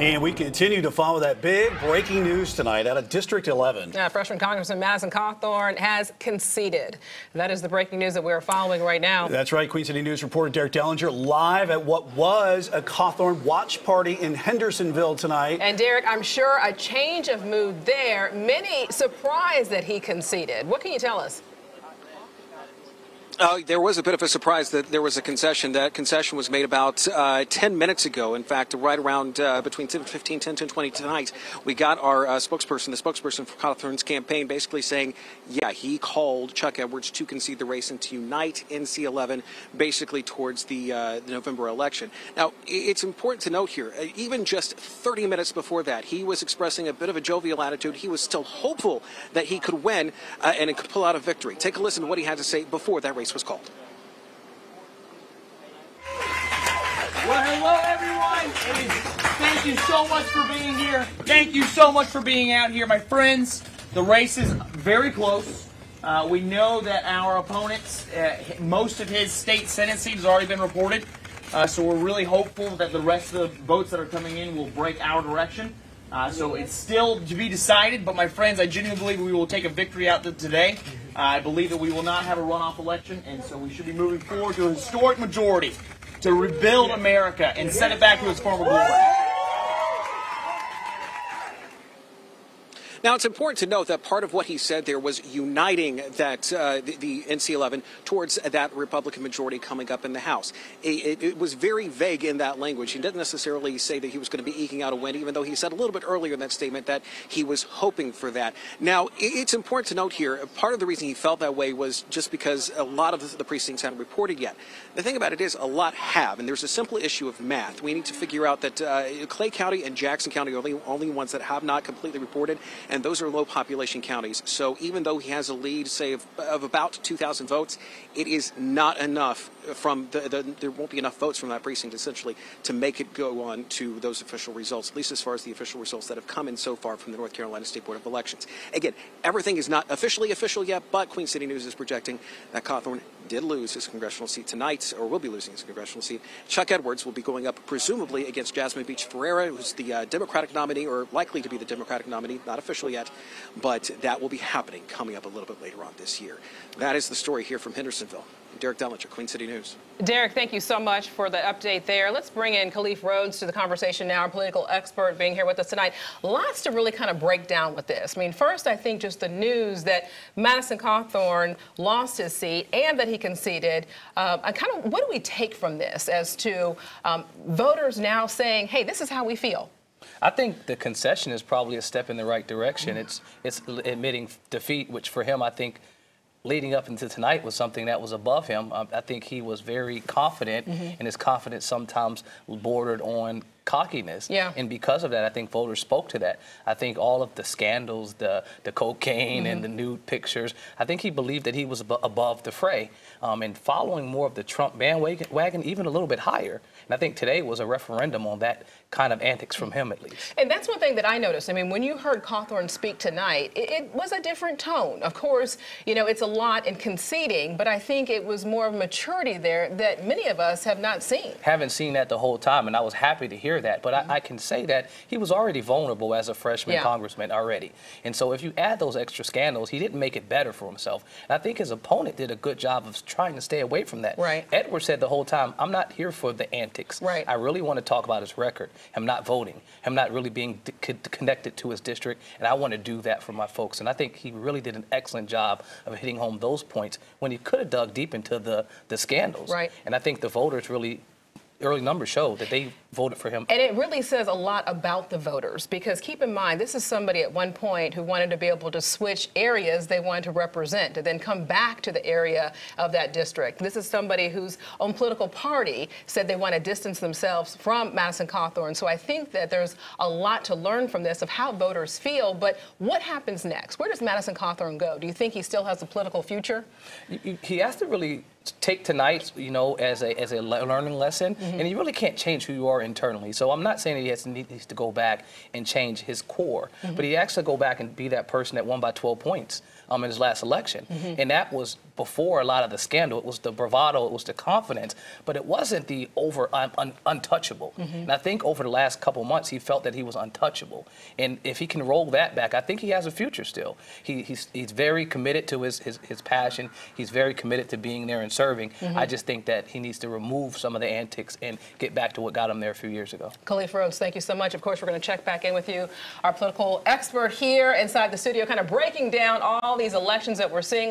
And we continue to follow that big breaking news tonight out of District 11. Uh, freshman Congressman Madison Cawthorn has conceded. That is the breaking news that we're following right now. That's right. Queen City News reporter Derek Dellinger live at what was a Cawthorn watch party in Hendersonville tonight. And Derek, I'm sure a change of mood there. Many surprised that he conceded. What can you tell us? Uh, there was a bit of a surprise that there was a concession. That concession was made about uh, 10 minutes ago. In fact, right around uh, between 10 15, 10 20 tonight, we got our uh, spokesperson, the spokesperson for Cawthorn's campaign, basically saying, yeah, he called Chuck Edwards to concede the race and to unite NC11 basically towards the, uh, the November election. Now, it's important to note here, uh, even just 30 minutes before that, he was expressing a bit of a jovial attitude. He was still hopeful that he could win and could pull out a victory. Take a listen to what he had to say before that race was called. Well, hello, everyone. thank you so much for being here. Thank you so much for being out here, my friends. The race is very close. Uh, we know that our opponents, uh, most of his state sentencing has already been reported. Uh, so we're really hopeful that the rest of the votes that are coming in will break our direction. Uh, so it's still to be decided, but my friends, I genuinely believe we will take a victory out today. I believe that we will not have a runoff election, and so we should be moving forward to a historic majority to rebuild America and set it back to its former glory. Now, it's important to note that part of what he said there was uniting that uh, the, the, NC11 towards that Republican majority coming up in the House. It, it, it, was very vague in that language. He didn't necessarily say that he was going to be eking out a win, even though he said a little bit earlier in that statement that he was hoping for that. Now, it's important to note here, part of the reason he felt that way was just because a lot of the precincts hadn't reported yet. The thing about it is, a lot have, and there's a simple issue of math. We need to figure out that uh, Clay County and Jackson County are the only ones that have not completely reported and those are low population counties. So even though he has a lead, say, of, of about 2,000 votes, it is not enough from the, the, there won't be enough votes from that precinct essentially to make it go on to those official results, at least as far as the official results that have come in so far from the North Carolina State Board of Elections. Again, everything is not officially official yet, but Queen City News is projecting that Cawthorn did lose his congressional seat tonight, or will be losing his congressional seat. Chuck Edwards will be going up presumably against Jasmine Beach Ferrara, who's the uh, Democratic nominee, or likely to be the Democratic nominee, not official yet, but that will be happening coming up a little bit later on this year. That is the story here from Hendersonville. Derek Dellinger, Queen City News. Derek, thank you so much for the update there. Let's bring in Khalif Rhodes to the conversation now, our political expert being here with us tonight. Lots to really kind of break down with this. I mean, first, I think just the news that Madison Cawthorn lost his seat and that he conceded. Uh, and kind of what do we take from this as to um, voters now saying, hey, this is how we feel? I think the concession is probably a step in the right direction. It's it's admitting defeat, which for him, I think leading up into tonight was something that was above him. Um, I think he was very confident, mm -hmm. and his confidence sometimes bordered on cockiness. Yeah. And because of that, I think voters spoke to that. I think all of the scandals, the the cocaine mm -hmm. and mm-hmm. the nude pictures, I think he believed that he was ab above the fray. Um, and following more of the Trump bandwagon, even a little bit higher. And I think today was a referendum on that kind of antics from him, at least. And that's one thing that I noticed. I mean, when you heard Cawthorn speak tonight, it, it was a different tone. Of course, you know, it's a lot in conceding, but I think it was more of maturity there that many of us have not seen. Haven't seen that the whole time, and I was happy to hear that. But I, I can say that he was already vulnerable as a freshman yeah. congressman already. And so if you add those extra scandals, he didn't make it better for himself. And I think his opponent did a good job of trying to stay away from that. Right. Edward said the whole time, I'm not here for the antics. Right. I really want to talk about his record, him not voting, him not really being connected to his district, and I want to do that for my folks. And I think he really did an excellent job of hitting home those points when he could have dug deep into the, the scandals. Right. And I think the voters really early numbers show that they voted for him. And it really says a lot about the voters because keep in mind, this is somebody at one point who wanted to be able to switch areas they wanted to represent and then come back to the area of that district. This is somebody whose own political party said they want to distance themselves from Madison Cawthorn. So I think that there's a lot to learn from this of how voters feel. But what happens next? Where does Madison Cawthorn go? Do you think he still has a political future? He has to really take tonight, you know, as a as a learning lesson, mm -hmm. and you really can't change who you are internally. So I'm not saying that he has to, needs to go back and change his core, mm -hmm. but he actually go back and be that person that won by 12 points um, in his last election. Mm-hmm. And that was before a lot of the scandal. It was the bravado, it was the confidence, but it wasn't the over un, un, untouchable. Mm-hmm. And I think over the last couple months, he felt that he was untouchable. And if he can roll that back, I think he has a future still. He, he's, he's very committed to his, his, his passion. He's very committed to being there and serving. Mm-hmm. I just think that he needs to remove some of the antics and get back to what got him there a few years ago. Khalif Rhodes, thank you so much. Of course, we're going to check back in with you, our political expert here inside the studio, kind of breaking down all these elections that we're seeing.